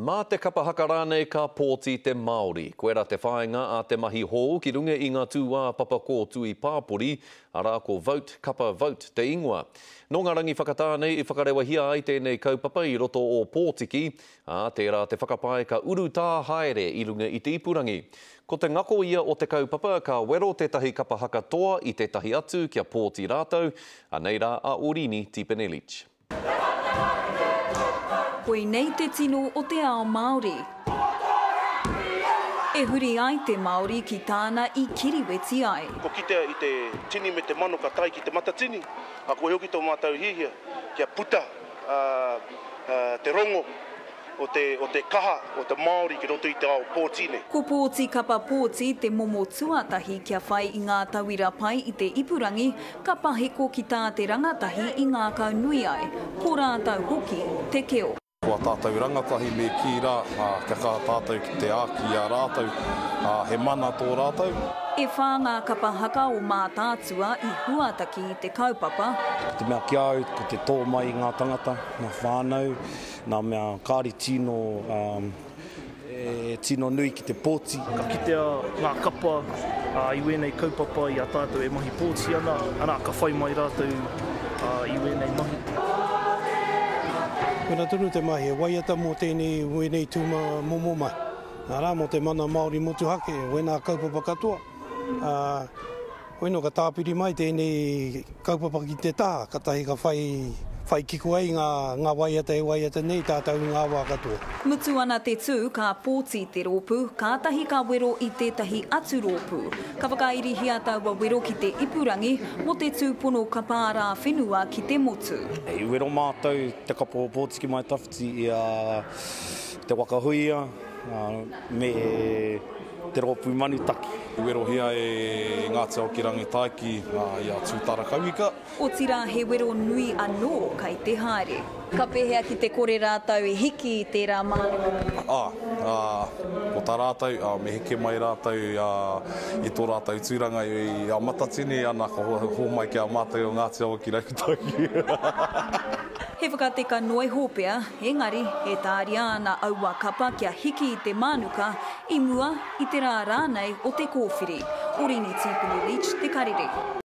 Mā te kapa haka rānei ka pōti te Māori. Koirā te whāinga a te mahi hou ki runga i ngā tūāpapa kōtui pāpori, arā ko Vote, Kapa, Vote te ingoa. Nō ngā rangi whakatā nei i whakarewahia ai tēnei kaupapa i roto o Pōtiki, ā, tērā te whakapae ka urutā haere i runga i te ipurangi. Ko te ngako ia o te kaupapa ka wero tētahi kapa haka toa i tētahi atu kia pōti rātou, anei rā a Orini Tipanelic. Koinei te tino o te ao Māori. E huri ai te Māori ki tāna i kiriweti ai. Kua kitea i te tini me te mano ka tae ki te matatini, a, kua hoki tō mātou hiahia kia puta te rongo o te, o te kaha o te Māori ki roto i te ao pōti nei. Ko Pōti Kapa Pōti te momo tuatahi kia whai i ngā tauira pai i te ipurangi, ka paheko ki tā te rangatahi i ngākaunui ai, ko rātou hoki te keo. Ko a tātou rangatahi me kī rā, ā, kia kaha tātou ki te āki i a rātou, ā, he mana tō rātou. E whā ngā kapa haka o Mātaatua i huataki i te kaupapa. Ko te mea ki a au, ko te tō mai i ngā tangata, ngā whānau. Nā mea kāri tīno, e tino nui ki te pōti. Ka kitea ngā kapa i wēnei kaupapa i a tātou e mahi pōti ana, arā, ka whai mai rātou i wēnei mahi. Tēnā tonu te mahi e waiata mō tēnei, wēnei tū momo mahi, arā, mō te mana Māori motuhake, wēnā kaupapa katoa. Hoino ka tāpiri mai tēnei kaupapa ki te taha katahi ka whai whai kiko ai ngā ngā waiata e waiata nei tātau i ngā wā katoa. Mutu ana te tū, ka pōti te rōpū, kātahi ka wero i tētahi atu rōpū. Ka whakairihia taua wero ki te ipurangi mō te tūpono ka pā rā whenua ki te motu. I wero mātou te kapa o Pōtiki Maitawhiti i a Te Waka Huia, me Te Rōpū Manutaki. Werohia e Ngāti Aokirangi Taiki i a Tūtara Kauika. Otirā he wero nui anō kai te haere. Ka pēhea ki te kore rātou e hiki i tērā māramatanga? Ā, ko tā rātou, me heke mai rātou i tō rātou tūranga i a Matatini, ana ka homai ki a mātou o Ngāti Aokirangi Taiki. He whakateka noa iho pea, engari, e tāria ana aua kapa kia hiki i te mānuka i mua i te rā rānei o te kōwhiri. O Rini Tīpuni Leach te karere.